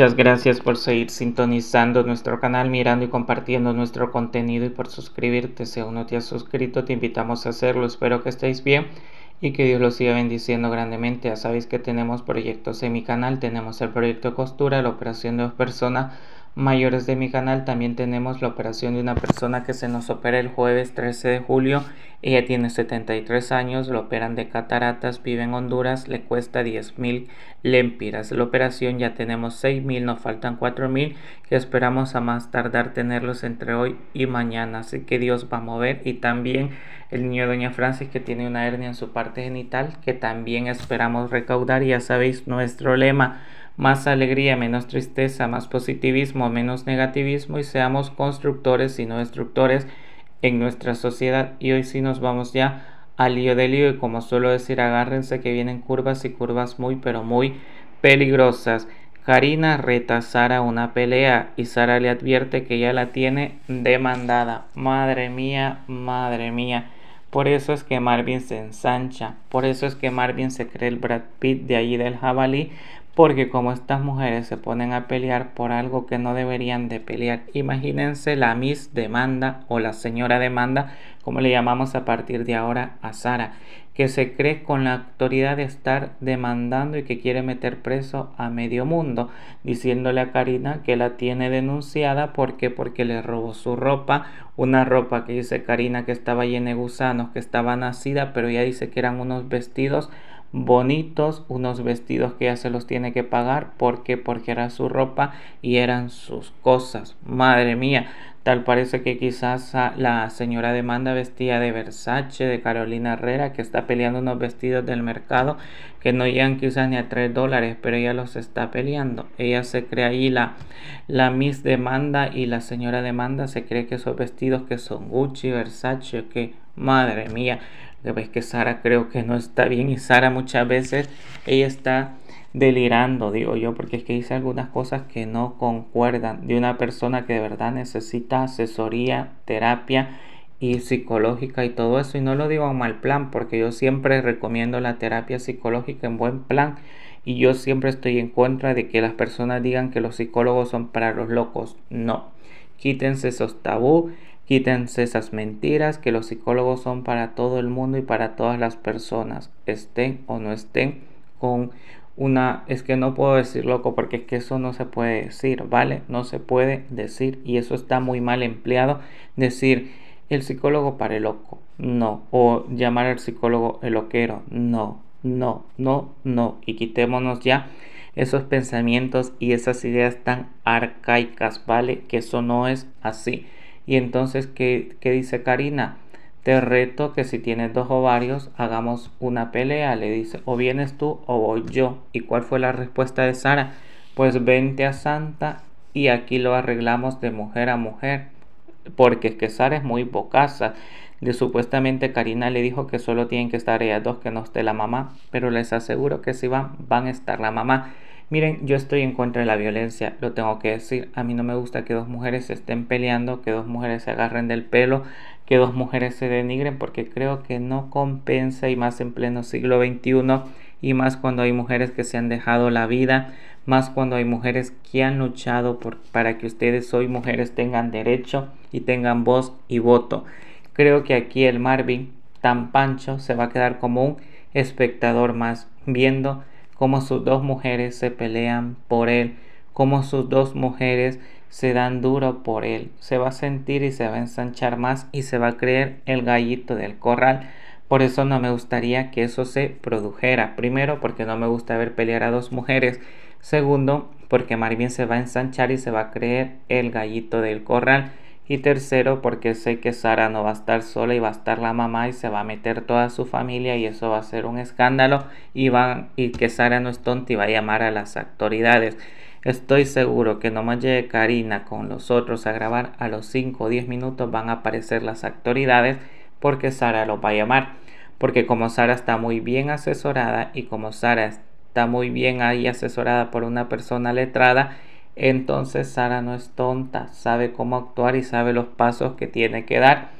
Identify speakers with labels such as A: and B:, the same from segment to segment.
A: Muchas gracias por seguir sintonizando nuestro canal, mirando y compartiendo nuestro contenido y por suscribirte. Si aún no te has suscrito, te invitamos a hacerlo. Espero que estéis bien y que Dios los siga bendiciendo grandemente. Ya sabéis que tenemos proyectos en mi canal. Tenemos el proyecto costura, la operación de dos personas mayores de mi canal. También tenemos la operación de una persona que se nos opera el jueves 13 de julio. Ella tiene 73 años, lo operan de cataratas, vive en Honduras, le cuesta 10 mil lempiras. La operación ya tenemos 6 mil, nos faltan 4 mil que esperamos a más tardar tenerlos entre hoy y mañana. Así que Dios va a mover y también el niño Doña Francis que tiene una hernia en su parte genital que también esperamos recaudar. Ya sabéis nuestro lema más alegría, menos tristeza, más positivismo, menos negativismo y seamos constructores y no destructores en nuestra sociedad. Y hoy sí nos vamos ya al lío de lío y como suelo decir, agárrense que vienen curvas y curvas muy pero muy peligrosas. Karina reta a Sara una pelea y Sara le advierte que ya la tiene demandada. Madre mía, madre mía. Por eso es que Marvin se ensancha, por eso es que Marvin se cree el Brad Pitt de allí del jabalí, porque como estas mujeres se ponen a pelear por algo que no deberían de pelear, imagínense la Miss demanda o la señora demanda, como le llamamos a partir de ahora a Sara, que se cree con la autoridad de estar demandando y que quiere meter preso a medio mundo, diciéndole a Karina que la tiene denunciada. Porque porque le robó su ropa, una ropa que dice Karina que estaba llena de gusanos, que estaba nacida, pero ella dice que eran unos vestidos bonitos, unos vestidos que ya se los tiene que pagar porque porque era su ropa y eran sus cosas. Madre mía, tal parece que quizás la señora demanda vestía de Versace, de Carolina Herrera, que está peleando unos vestidos del mercado que no llegan quizás ni a 3 dólares, pero ella los está peleando. Ella se cree ahí la, la Miss demanda y la señora demanda se cree que esos vestidos que son Gucci, Versace, que madre mía, ves que Sara creo que no está bien y Sara muchas veces ella está delirando, digo yo, porque es que dice algunas cosas que no concuerdan de una persona que de verdad necesita asesoría, terapia y psicológica y todo eso. Y no lo digo en mal plan, porque yo siempre recomiendo la terapia psicológica en buen plan. Y yo siempre estoy en contra de que las personas digan que los psicólogos son para los locos. No. Quítense esos tabú Quítense esas mentiras que los psicólogos son para todo el mundo y para todas las personas, estén o no estén con una, es que no puedo decir loco porque es que eso no se puede decir, ¿vale? No se puede decir y eso está muy mal empleado, decir el psicólogo para el loco, no, o llamar al psicólogo el loquero, no, no, no, no, y quitémonos ya esos pensamientos y esas ideas tan arcaicas, ¿vale? Que eso no es así. Y entonces, ¿qué, dice Karina? Te reto que si tienes dos ovarios, hagamos una pelea. Le dice, o vienes tú o voy yo. ¿Y cuál fue la respuesta de Sara? Pues vente a Santa y aquí lo arreglamos de mujer a mujer. Porque es que Sara es muy bocaza. De supuestamente Karina le dijo que solo tienen que estar ellas dos, que no esté la mamá. Pero les aseguro que si van, van a estar la mamá. Miren, yo estoy en contra de la violencia, lo tengo que decir. A mí no me gusta que dos mujeres se estén peleando, que dos mujeres se agarren del pelo, que dos mujeres se denigren, porque creo que no compensa y más en pleno siglo XXI y más cuando hay mujeres que se han dejado la vida, más cuando hay mujeres que han luchado para que ustedes hoy mujeres tengan derecho y tengan voz y voto. Creo que aquí el Marvin tan pancho se va a quedar como un espectador más viendo cómo sus dos mujeres se pelean por él, cómo sus dos mujeres se dan duro por él. Se va a sentir y se va a ensanchar más y se va a creer el gallito del corral. Por eso no me gustaría que eso se produjera. Primero, porque no me gusta ver pelear a dos mujeres. Segundo, porque Marvin se va a ensanchar y se va a creer el gallito del corral. Y tercero, porque sé que Sara no va a estar sola y va a estar la mamá y se va a meter toda su familia y eso va a ser un escándalo y, va, y que Sara no es tonta y va a llamar a las autoridades. Estoy seguro que nomás llegue Karina con los otros a grabar, a los 5 o 10 minutos van a aparecer las autoridades porque Sara los va a llamar. Porque como Sara está muy bien asesorada y como Sara está muy bien ahí asesorada por una persona letrada, entonces Sara no es tonta, sabe cómo actuar y sabe los pasos que tiene que dar.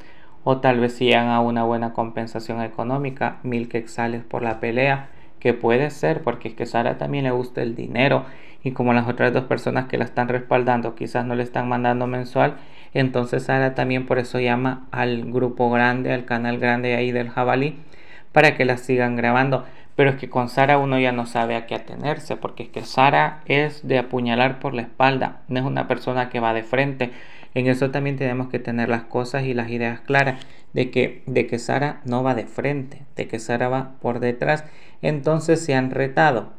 A: O tal vez si a una buena compensación económica, mil quexales por la pelea, que puede ser, porque es que Sara también le gusta el dinero y como las otras dos personas que la están respaldando quizás no le están mandando mensual, entonces Sara también por eso llama al grupo grande, al canal grande ahí del jabalí, para que la sigan grabando. Pero es que con Sara uno ya no sabe a qué atenerse, porque es que Sara es de apuñalar por la espalda, no es una persona que va de frente. En eso también tenemos que tener las cosas y las ideas claras de que, de que Sara no va de frente, de que Sara va por detrás. Entonces se han retado.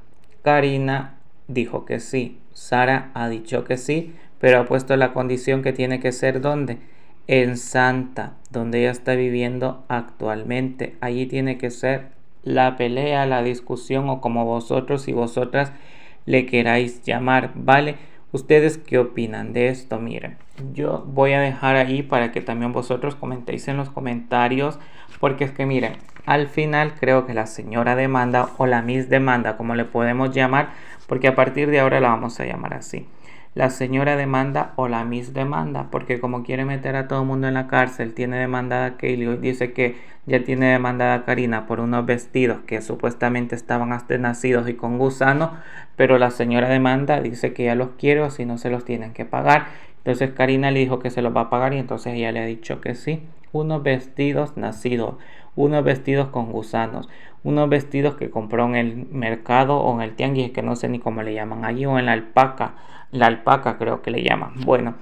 A: Karina dijo que sí, Sara ha dicho que sí, pero ha puesto la condición que tiene que ser donde? En Santa, donde ella está viviendo actualmente. Allí tiene que ser la pelea, la discusión o como vosotros y vosotras le queráis llamar, ¿vale? ¿Ustedes qué opinan de esto? Miren, yo voy a dejar ahí para que también vosotros comentéis en los comentarios, porque es que miren, al final creo que la señora demanda o la Miss demanda, como le podemos llamar, porque a partir de ahora la vamos a llamar así. La señora demanda o la Miss demanda, porque como quiere meter a todo el mundo en la cárcel, tiene demandada a Kaylee, dice que ya tiene demandada a Karina por unos vestidos que supuestamente estaban hasta nacidos y con gusano, pero la señora demanda, dice que ya los quiere o si no se los tienen que pagar. Entonces Karina le dijo que se los va a pagar y entonces ella le ha dicho que sí. Unos vestidos nacidos, unos vestidos con gusanos, unos vestidos que compró en el mercado o en el tianguis, que no sé ni cómo le llaman allí, o en la alpaca, la alpaca creo que le llaman. Bueno,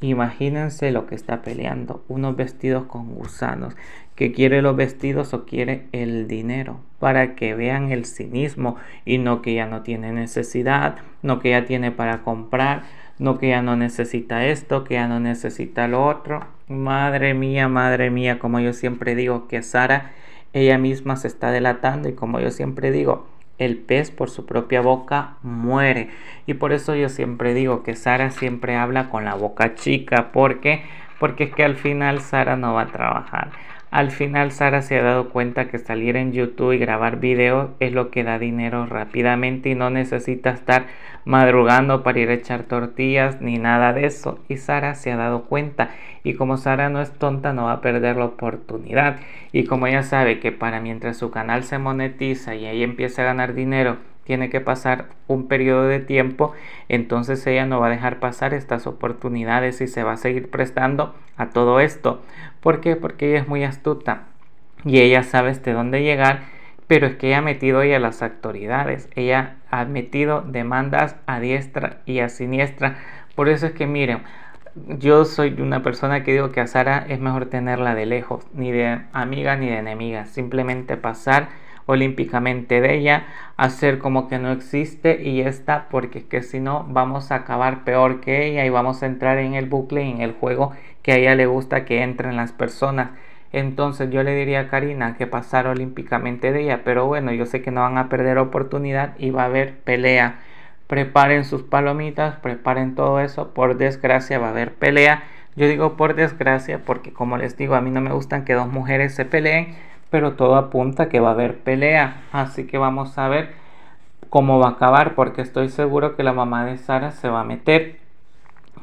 A: imagínense lo que está peleando, unos vestidos con gusanos, que quiere los vestidos o quiere el dinero, para que vean el cinismo y no que ya no tiene necesidad, no que ya tiene para comprar, no que ya no necesita esto, que ya no necesita lo otro. Madre mía, madre mía, como yo siempre digo que Sara ella misma se está delatando y como yo siempre digo, el pez por su propia boca muere. Y por eso yo siempre digo que Sara siempre habla con la boca chica. ¿Por qué? Porque es que al final Sara no va a trabajar. Al final Sara se ha dado cuenta que salir en YouTube y grabar videos es lo que da dinero rápidamente y no necesita estar madrugando para ir a echar tortillas ni nada de eso. Y Sara se ha dado cuenta y como Sara no es tonta no va a perder la oportunidad. Y como ella sabe que para mientras su canal se monetiza y ahí empieza a ganar dinero, tiene que pasar un periodo de tiempo, entonces ella no va a dejar pasar estas oportunidades y se va a seguir prestando a todo esto. ¿Por qué? Porque ella es muy astuta y ella sabe hasta dónde llegar, pero es que ella ha metido ya las autoridades, ella ha metido demandas a diestra y a siniestra. Por eso es que miren, yo soy una persona que digo que a Sara es mejor tenerla de lejos, ni de amiga ni de enemiga, simplemente pasar olímpicamente de ella, hacer como que no existe y está, porque es que si no vamos a acabar peor que ella y vamos a entrar en el bucle, en el juego que a ella le gusta que entren las personas. Entonces yo le diría a Karina que pasar olímpicamente de ella, pero bueno, yo sé que no van a perder oportunidad y va a haber pelea. Preparen sus palomitas, preparen todo eso, por desgracia va a haber pelea. Yo digo por desgracia porque como les digo, a mí no me gustan que dos mujeres se peleen pero todo apunta que va a haber pelea. Así que vamos a ver cómo va a acabar, porque estoy seguro que la mamá de Sara se va a meter.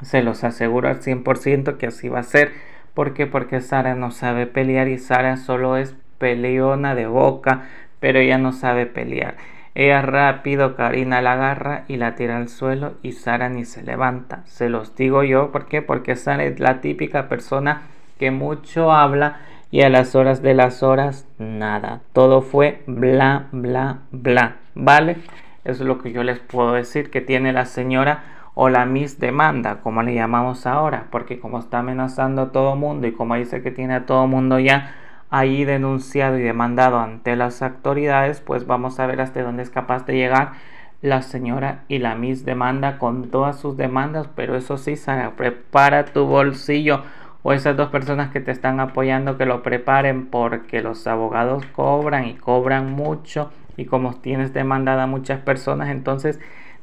A: Se los aseguro al 100% que así va a ser. ¿Por qué? Porque Sara no sabe pelear y Sara solo es peleona de boca, pero ella no sabe pelear. Ella rápido, Karina la agarra y la tira al suelo y Sara ni se levanta. Se los digo yo, ¿por qué? Porque Sara es la típica persona que mucho habla y a las horas de las horas nada. Todo fue bla, bla, bla. ¿Vale? Eso es lo que yo les puedo decir que tiene la señora o la Miss Demanda, como le llamamos ahora, porque como está amenazando a todo mundo y como dice que tiene a todo mundo ya ahí denunciado y demandado ante las autoridades, pues vamos a ver hasta dónde es capaz de llegar la señora y la Miss Demanda con todas sus demandas, pero eso sí, Sara, prepara tu bolsillo o esas dos personas que te están apoyando que lo preparen porque los abogados cobran y cobran mucho y como tienes demandada a muchas personas entonces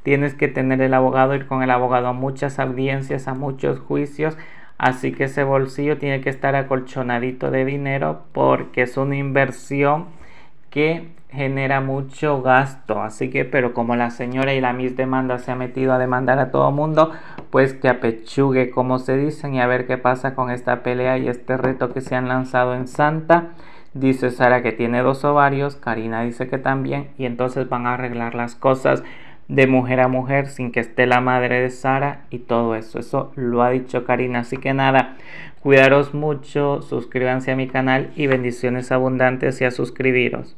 A: tienes que tener el abogado ir con el abogado a muchas audiencias a muchos juicios. Así que ese bolsillo tiene que estar acolchonadito de dinero porque es una inversión que genera mucho gasto. Así que, pero como la señora y la Miss Demanda se ha metido a demandar a todo mundo, pues que apechugue, como se dicen, y a ver qué pasa con esta pelea y este reto que se han lanzado en Santa. Dice Sara que tiene dos ovarios, Karina dice que también, y entonces van a arreglar las cosas de mujer a mujer sin que esté la madre de Sara y todo eso. Eso lo ha dicho Karina. Así que nada, cuidaros mucho, suscríbanse a mi canal y bendiciones abundantes y a suscribiros.